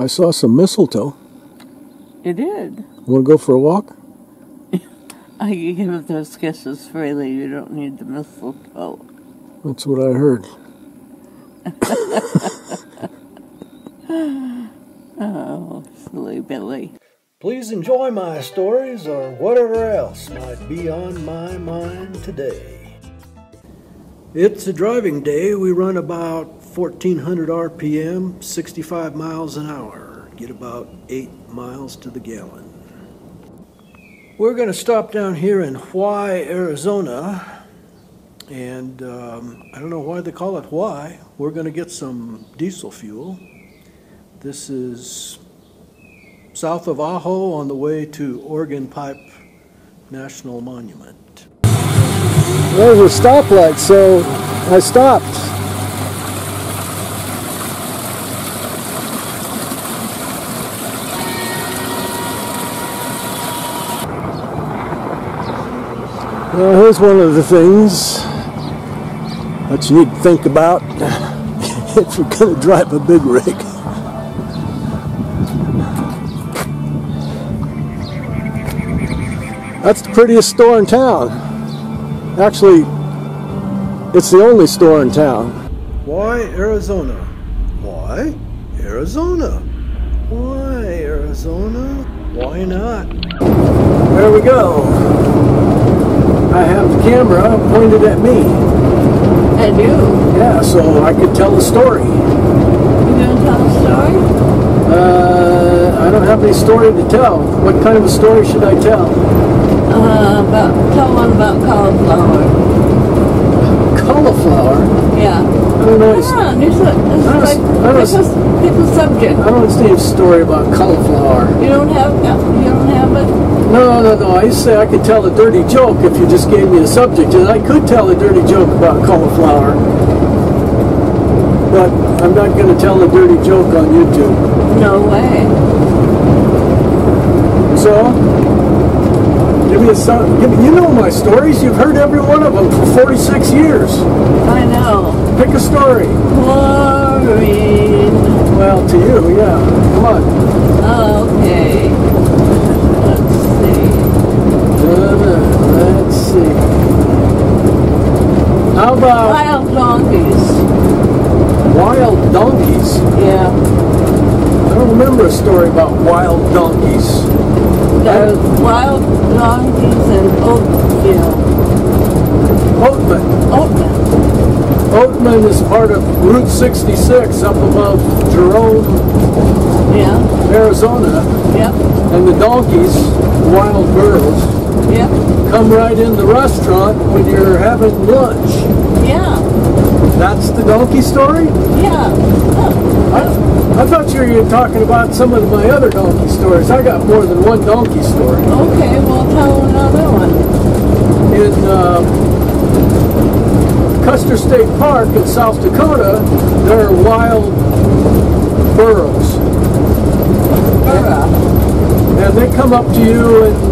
I saw some mistletoe. You did. Want to go for a walk? I can give those kisses freely. You don't need the mistletoe. That's what I heard. Oh, silly Billy. Please enjoy my stories or whatever else might be on my mind today. It's a driving day. We run about 1400 RPM, 65 miles an hour, get about 8 miles to the gallon. We're going to stop down here in Why, Arizona, and um, I don't know why they call it Why. We're going to get some diesel fuel. This is south of Ajo on the way to Organ Pipe National Monument. There's a stoplight, so I stopped. Well, here's one of the things that you need to think about if you're going to drive a big rig. That's the prettiest store in town. Actually, it's the only store in town. Why Arizona? Why Arizona? Why Arizona? Why not? There we go. I have the camera pointed at me. And you? Yeah, so I could tell the story. You gonna tell a story? Uh, I don't have any story to tell. What kind of a story should I tell? Uh, about tell one about cauliflower. Cauliflower. Yeah. I don't know. Come on, it's, a, it's I like I it's a, pick a subject. I don't understand a story about cauliflower. You don't have you don't have it. No, no, no. I used to say I could tell a dirty joke if you just gave me a subject, and I could tell a dirty joke about cauliflower. But I'm not going to tell a dirty joke on YouTube. No way. So, give me a sub. Give me, you know my stories. You've heard every one of them for 46 years. I know. Pick a story. Well, to you, yeah. Come on. Okay. Let's see. Uh, let's see. How about Wild donkeys. wild donkeys? Yeah. I don't remember a story about wild donkeys. There's wild donkeys in Oakville. Oatman. Oatman. Oatman is part of Route 66 up above Jerome, Yeah. Arizona, Yep. and the donkeys, wild girls, Yep. come right in the restaurant when you're having lunch. That's the donkey story? Yeah. Huh. I, I thought you were talking about some of my other donkey stories. I got more than one donkey story. Okay, well tell another one. In uh, Custer State Park in South Dakota, there are wild burros. Burra. And they come up to you and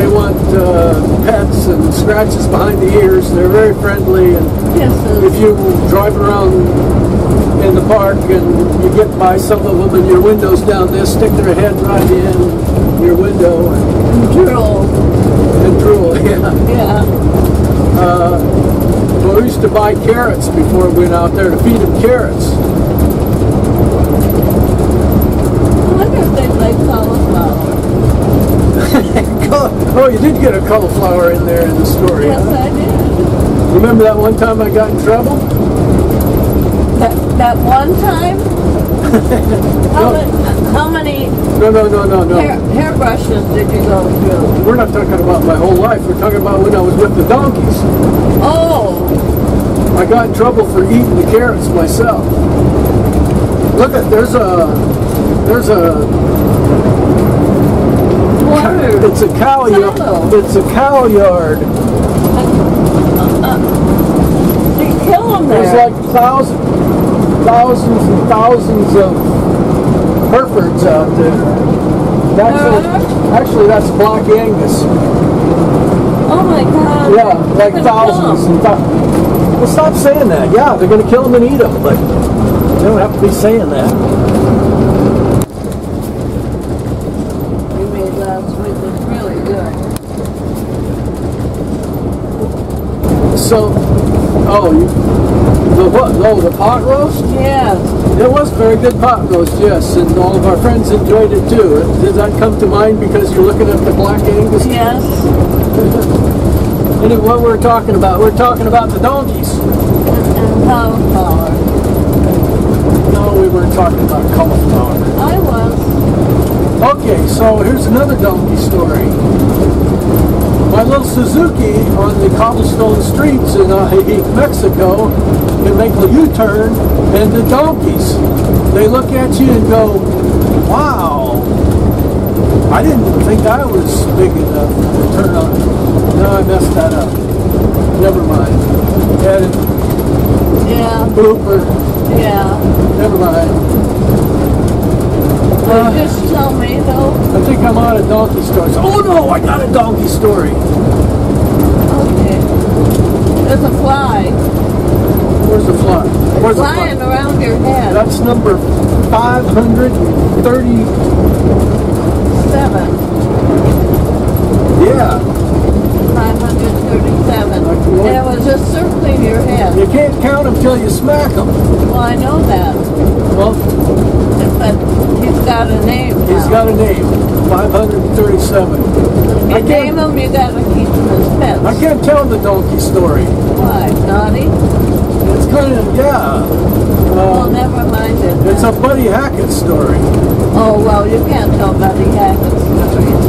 they want uh, pets and scratches behind the ears. They're very friendly. And if you drive around in the park and you get by some of them and your window's down, they'll stick their head right in your window and, Drool. and drool. Yeah. Yeah. Uh, well, we used to buy carrots before we went out there to feed them carrots. I wonder if they like cauliflower. Oh, oh, you did get a cauliflower in there in the story. Yes, huh? I did. Remember that one time I got in trouble? That, that one time? how, many, how many No, no, no, no, no. hair, hairbrushes did you go through? We're not talking about my whole life. We're talking about when I was with the donkeys. Oh, I got in trouble for eating the carrots myself. Look at there's a there's a word. it's a cow yard. It's a cow yard. You kill them there. There's like thousands, thousands and thousands of Herefords out there. That's a, actually that's Black Angus. oh my God. Yeah, like thousands and thousands. Well, stop saying that. Yeah, they're going to kill them and eat them, but they don't have to be saying that. So, oh, you, the what? Oh, the pot roast? Yes. It was very good pot roast, yes, and all of our friends enjoyed it too. Did that come to mind because you're looking at the Black Angus? Yes. And what we're talking about? We're talking about the donkeys. And cauliflower. No, we weren't talking about cauliflower. I was. Okay, so here's another donkey story. My little Suzuki on the cobblestone streets in uh, Mexico can make a U-turn, and the donkeys, they look at you and go, "Wow, I didn't think I was big enough to turn on." No, I messed that up. Never mind. Edit, Yeah. blooper. Yeah. Never mind. Well, just tell me though. I think I'm out of donkey stories. Oh no, I got a donkey story. Okay. There's a fly Where's the fly? Where's the fly? flying around your head. That's number 530. Seven. Yeah. 537. And it was just circling your head. You can't count them till you smack them. Well, I know that. Well, But got a name now. he's got a name. 537. You I name him, you gotta keep him as pets. I can't tell the donkey story. Why? Naughty? It's kind of, yeah. Well, Uh, never mind it. it's a then. Buddy Hackett story. Oh, well, you can't tell Buddy Hackett stories.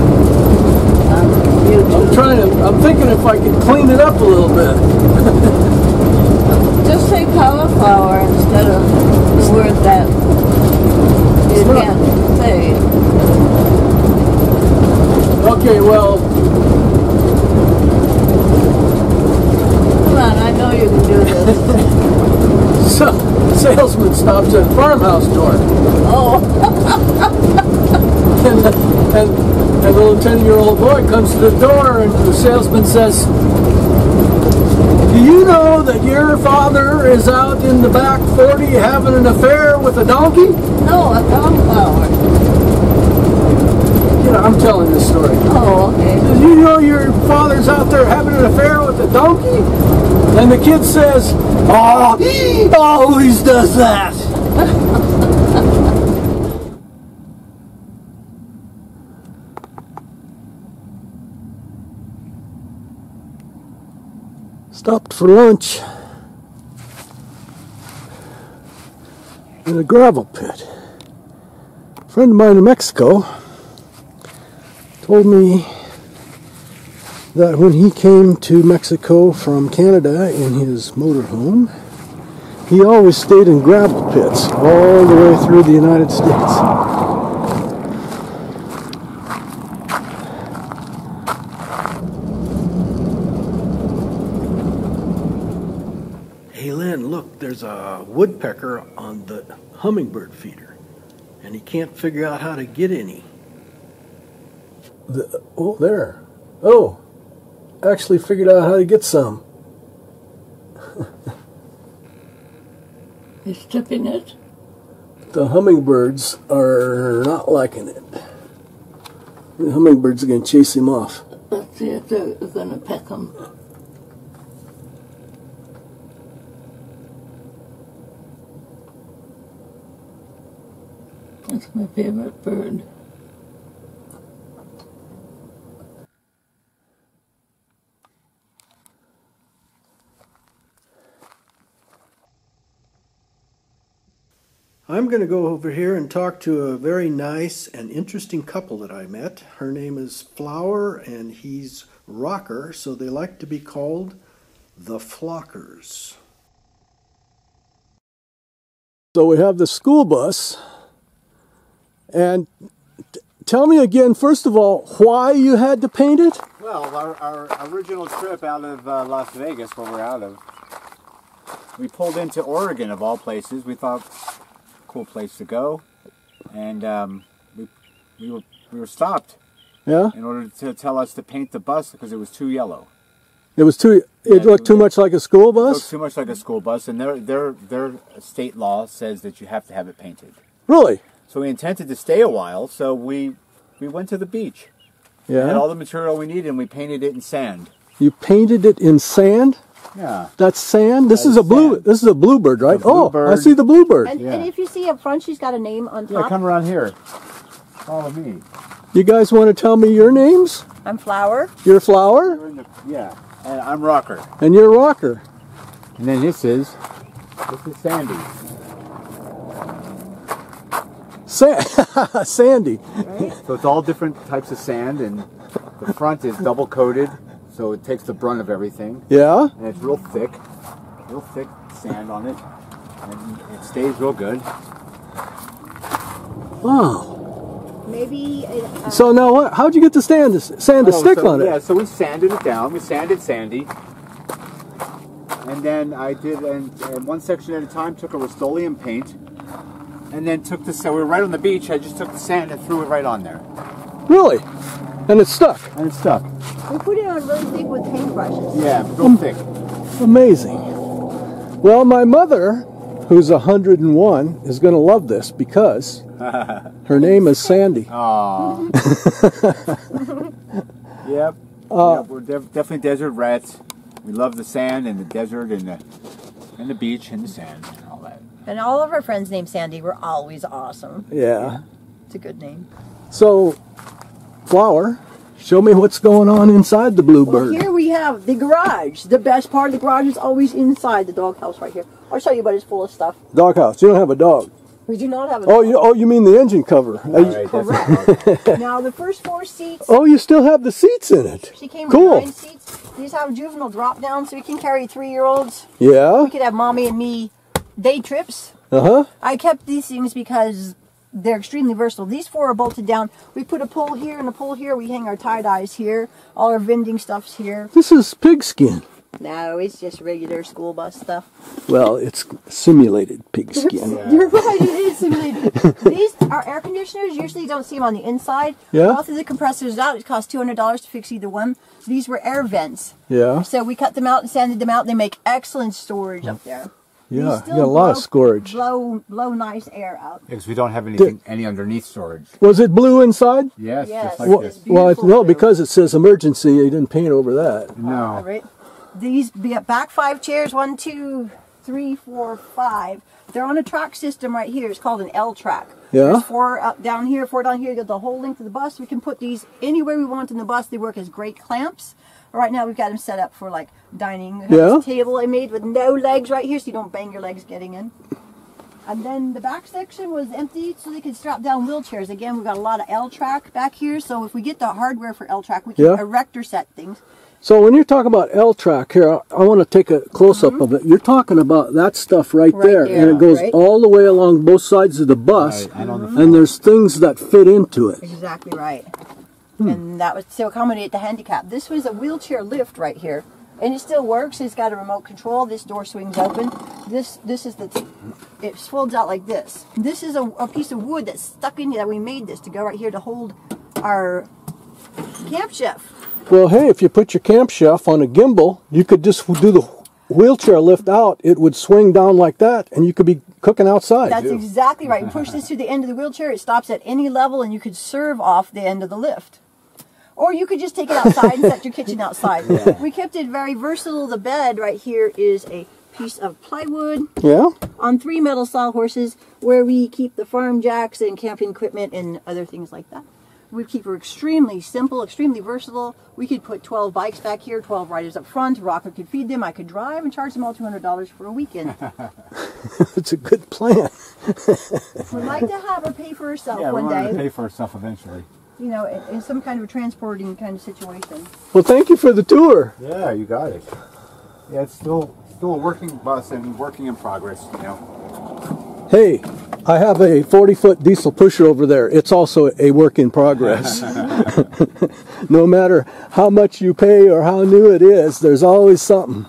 Um, I'm trying to, I'm thinking if I can clean it up a little bit. Just say cauliflower instead of the word that you It's not- can't say. Okay, well, Come on, I know you can do this. so, salesman stops at farmhouse door. oh, and, and, and the little 10 year old boy comes to the door and the salesman says, Do you know that your father is out in the back 40 having an affair with a donkey? no, a cauliflower. You know, I'm telling this story. Oh, okay. Do you know out there having an affair with a donkey? And the kid says, Oh, oh he always does that. Stopped for lunch in a gravel pit. A friend of mine in Mexico told me that when he came to Mexico from Canada in his motorhome, he always stayed in gravel pits all the way through the United States. Hey Lynn, look, there's a woodpecker on the hummingbird feeder, and he can't figure out how to get any. The, oh, there. Oh, actually figured out how to get some. He's tipping it. The hummingbirds are not liking it. The hummingbirds are going to chase him off. Let's see if they're gonna peck him. That's my favorite bird. Going to go over here and talk to a very nice and interesting couple that I met. Her name is Flower and he's Rocker, so they like to be called the Flockers. So we have the school bus. And t- tell me again, first of all, why you had to paint it? Well, our, our original trip out of uh, Las Vegas, where we're out of, we pulled into Oregon of all places. We thought cool place to go, and um, we we were we were stopped Yeah? in order to tell us to paint the bus because it was too yellow. It was too, it Yeah, looked too much like a school It bus? too much like a school bus, and their their their state law says that you have to have it painted. Really? So we intended to stay a while, so we we went to the beach. We had all the material we needed, and we painted it in sand. You painted it in sand? Yeah. That's sand. This That is is a blue. sand. This is a bluebird, right? The Oh, I see the bluebird. And, Yeah. and if you see up front, she's got a name on Yeah, top. come around here. Follow me. You guys want to tell me your names? I'm Flower. Your flower You're in the, yeah. And I'm Rocker. and you're rocker. And then this is this is Sandy. Sa- Sandy. So it's all different types of sand, and the front is double coated, so it takes the brunt of everything, Yeah. and it's real thick, real thick sand on it, and it stays real good. Wow. Maybe. Uh, So now what? How'd you get the sand to, sand to Oh, stick so- on it? Yeah, so we sanded it down. We sanded Sandy, and then I did, and, and one section at a time, took a Rust-Oleum paint, and then took the. So we were right on the beach. I just took the sand and threw it right on there, Really? And it's stuck. and it stuck. we put it on really thick with paintbrushes. Yeah, real thick. Amazing. Well, my mother, who's 101, is going to love this because her name is Sandy. Aww. yep. Uh, yep. We're def- definitely desert rats. We love the sand and the desert and the and the beach and the sand and all that. And all of our friends named Sandy were always awesome. Yeah. It's a good name. So, Flower, show me what's going on inside the Well, Bluebird. here we have the garage. The best part of the garage is always inside the doghouse right here. I'll show you, but it's full of stuff. Doghouse. You don't have a dog. We do not have a Oh, dog. you oh you mean the engine cover? All right, Correct. now the first four seats, Oh, you still have the seats in it. she came Cool. with nine seats. These have juvenile drop down, so we can carry three-year-olds. Yeah. We could have mommy and me day trips. Uh huh. I kept these things because they're extremely versatile. These four are bolted down. We put a pole here and a pole here. We hang our tie dyes here. All our vending stuff's here. This is pigskin. No, it's just regular school bus stuff. Well, it's simulated pigskin. You're right, it is simulated. These are air conditioners. Usually you don't see them on the inside. Yeah. Both of the compressors out. It costs $200 to fix either one. These were air vents. Yeah. So we cut them out and sanded them out. They make excellent storage up mm. there. Yeah. These You got a lot of blow- storage. Blow, blow nice air out. because we don't have anything any underneath storage. Was it blue inside? Yes, Yes. just like Well, this. well beautiful no, blue. because it says emergency. You didn't paint over that. All No. right. These back five chairs, one, two, three, four, five. They're on a track system right here. It's called an L track. Yeah. There's four up down here, four down here. You got the whole length of the bus. We can put these anywhere we want in the bus. They work as great clamps. Right now we've got them set up for like dining. Yeah. this table I made with no legs right here, so you don't bang your legs getting in. And then the back section was empty, so they could strap down wheelchairs. Again, we've got a lot of L track back here, so if we get the hardware for L track, we can Yeah. erector set things. So when you're talking about L track here, I, I want to take a close up mm-hmm. of it. You're talking about that stuff right. Right there, there, and it goes right. all the way along both sides of the bus, Right, and on the and there's things that fit into it. Exactly right. Hmm. And that was to accommodate the handicap. This was a wheelchair lift right here. And it still works. It's got a remote control. This door swings open. This this is the it folds out like this. This is a, a piece of wood that's stuck in that we made this to go right here to hold our camp chef. Well, hey, if you put your camp chef on a gimbal, you could just do the wheelchair lift out. It would swing down like that, and you could be cooking outside. That's exactly right. You push this to the end of the wheelchair, it stops at any level, and you could serve off the end of the lift. Or you could just take it outside and set your kitchen outside. We kept it very versatile. The bed right here is a piece of plywood yeah. on three metal sawhorses where we keep the farm jacks and camping equipment and other things like that. We keep her extremely simple, extremely versatile. We could put 12 bikes back here, 12 riders up front. Rocker could feed them. I could drive and charge them all $200 for a weekend. it's a good plan. We'd like to have her pay for herself Yeah, we one wanted day. to pay for herself eventually. You know, in, in some kind of a transporting kind of situation. Well, thank you for the tour. Yeah, you got it. Yeah, it's still still a working bus and working in progress. You know. Hey, I have a 40 foot diesel pusher over there. It's also a work in progress. no matter how much you pay or how new it is, there's always something.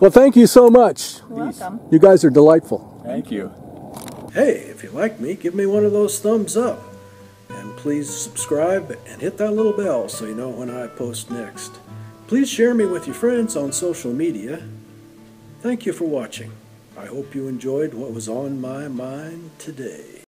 Well, thank you so much. Welcome. You guys are delightful. Thank you. Hey, if you like me, give me one of those thumbs up. And please subscribe and hit that little bell so you know when I post next. Please share me with your friends on social media. Thank you for watching. I hope you enjoyed what was on my mind today.